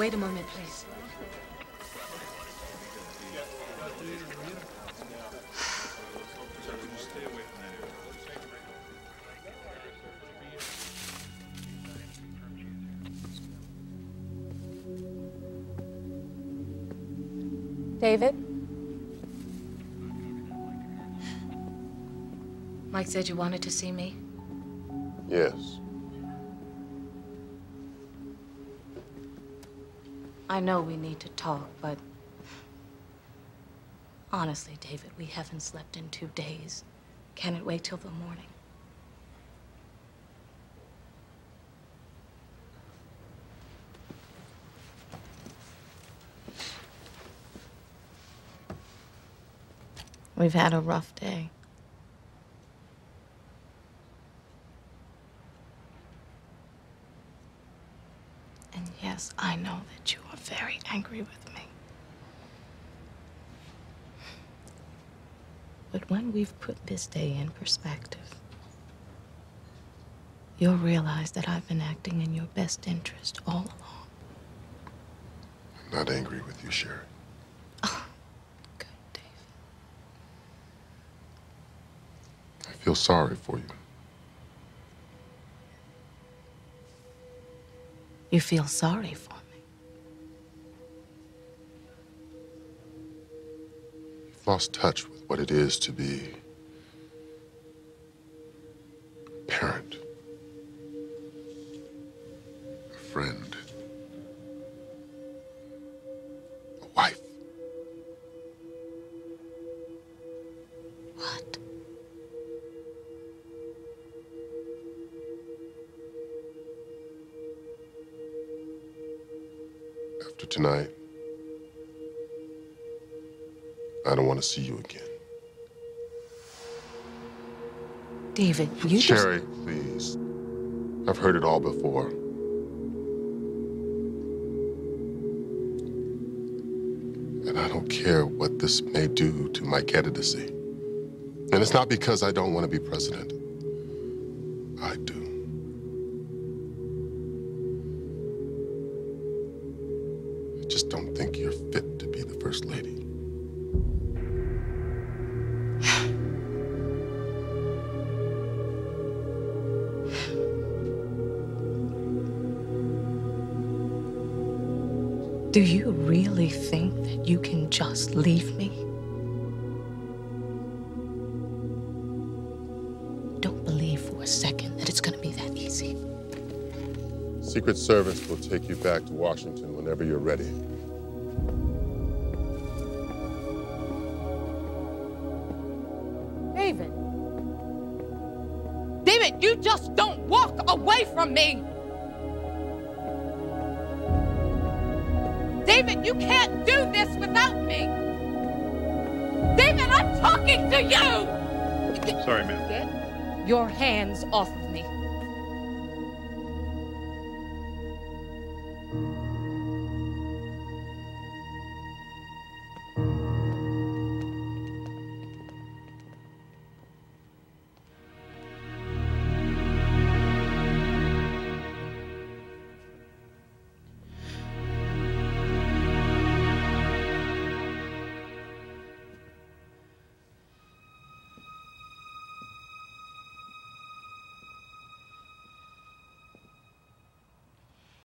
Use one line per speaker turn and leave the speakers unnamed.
Wait a moment, please.
David?
Mike said you wanted to see me.
Yes.
I know we need to talk, but honestly, David, we haven't slept in two days. Can it wait till the morning? We've had a rough day. And yes, I know that you are very angry with me. But when we've put this day in perspective, you'll realize that I've been acting in your best interest all along.
I'm not angry with you, Sherry.
Ah, good, David.
I feel sorry for you.
You feel sorry for me.
You've lost touch with what it is to be a parent, a friend, tonight, I don't want to see you again.
David, you just...
Sherry, please. I've heard it all before. And I don't care what this may do to my candidacy. And it's not because I don't want to be president. Just don't think you're fit to be the first lady.
Do you really think that you can just leave me? Don't believe for a second that it's gonna be that easy.
Secret Service will take you back to Washington whenever you're ready.
David. David, you just don't walk away from me. David, you can't do this without me. David, I'm talking to you.
Sorry, ma'am.
Get your hands off of me. thank you